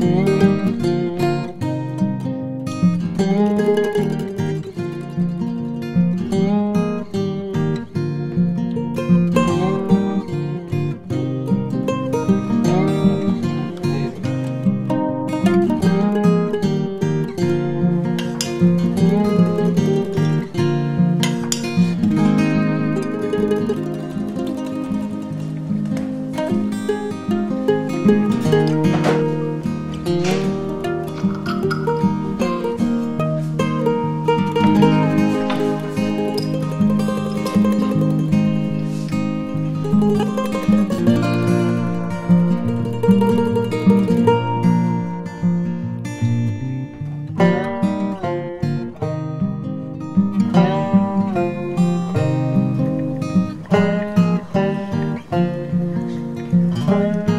Thank you. Bye.